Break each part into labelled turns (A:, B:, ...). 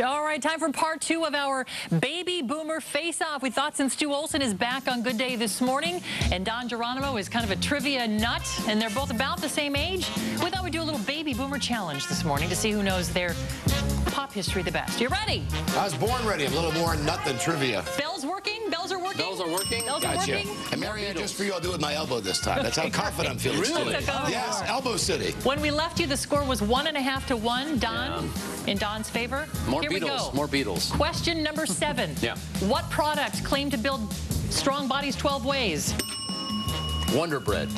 A: All right, time for part two of our baby boomer face-off. We thought since Stu Olson is back on Good Day this morning and Don Geronimo is kind of a trivia nut and they're both about the same age, we thought we'd do a little baby boomer challenge this morning to see who knows their pop history the best. You ready?
B: I was born ready. I'm a little more nut than trivia.
A: Bells working? Bells are working?
C: Bells are working?
A: Are working?
B: And Marianne, just for you, I'll do it with my elbow this time. That's how confident I'm feeling.
C: Really?
B: Yes, Elbow City.
A: When we left you, the score was one and a half to one. Don, in Don's favor.
C: More
A: Here we go.
C: Beatles. More Beatles.
A: Question number seven.
C: Yeah.
A: What product claimed to build strong bodies 12 ways?
C: Wonder Bread.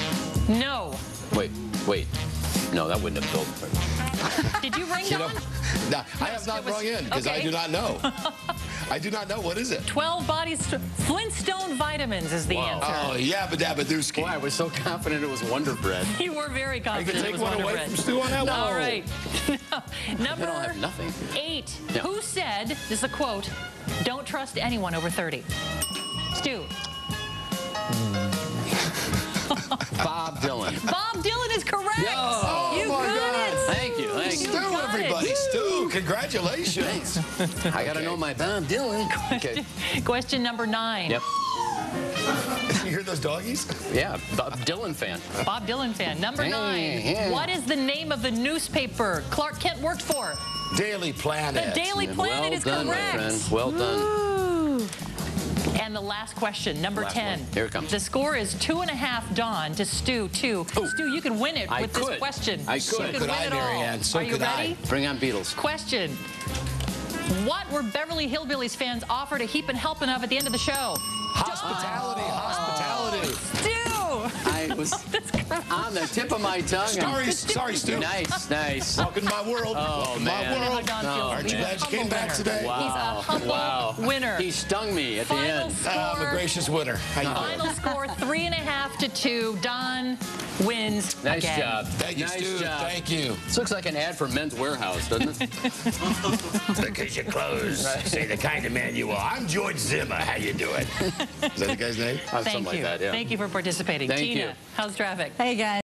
A: No.
C: Wait, wait. No, that wouldn't have built.
A: Did you ring
B: You know, no, I have not
A: it was-
B: rung in because I do not know. I do not know. What is it?
A: 12 bodies. Flintstone vitamins is the
C: Wow.
A: answer.
B: Oh, Yabba Dabba Dooski.
C: Boy, I was so confident it was Wonder Bread.
A: You were very
B: You
A: confident.
B: can
A: it
B: take
A: was
B: one
A: Wonder
B: away
A: Bread.
B: from Stu on that one.
A: All right.
C: I
A: Number
C: don't have nothing.
A: eight.
C: Yeah.
A: Who said, this is a quote, don't trust anyone over 30? Stu.
C: Bob Dylan.
A: Bob Dylan is correct.
B: Oh, Oh,
A: you
B: my
A: got
B: God.
A: it.
C: Thank you, thank
B: Stu,
C: you.
A: got it.
B: everybody. Stu, congratulations.
C: I gotta know my Bob Dylan. Okay.
A: Question number nine.
C: Yep.
B: you hear those doggies?
C: Yeah, Bob Dylan fan.
A: Bob Dylan fan. Number
C: Hey,
A: nine.
C: yeah.
A: What is the name of the newspaper Clark Kent worked for?
B: Daily Planet.
A: The Daily Planet
C: well
A: is
C: done,
A: correct.
C: my friend. Well done.
A: Ooh. And the last question, number
C: Last
A: 10.
C: one. Here it comes.
A: The score is two and a half Don to Stu, two.
C: Oh.
A: Stu, you can win it
C: I
A: with
C: could.
A: this question.
C: I
A: You
C: could.
A: could
B: Could
A: win
B: I,
A: it all.
B: So
A: Are you
B: could I.
A: ready?
C: Bring on Beatles.
A: Question. What were Beverly Hillbillies fans offered a heap and helping of at the end of the show?
B: Hospitality, hospitality.
A: Stu!
C: I was on the tip of my tongue.
B: Sorry, sorry, Stu.
C: Nice, nice.
B: Welcome to my world.
C: Oh,
B: Welcome to
C: man.
B: my world.
A: Don
C: No.
A: Oh,
B: Aren't you
A: He's
B: glad you came back
A: winner.
B: today?
C: Wow.
A: He's a
C: wow.
A: winner.
C: He stung me at the end.
A: score.
B: I'm a gracious winner. How you?
A: Final score, three and a half to two. Don wins
C: Nice
A: again.
C: job.
B: Thank you,
C: nice
B: Stu.
C: Job.
B: Thank you.
C: This looks like an ad for Men's Wearhouse, doesn't it?
B: Because your clothes say the kind of man you are. I'm George Zimmer. How you doing? Is that the guy's name?
A: Thank
C: Something
A: you.
C: like that, yeah.
A: Thank you for participating.
C: Thank
A: Tina,
C: you.
A: how's traffic?
D: Hey guys.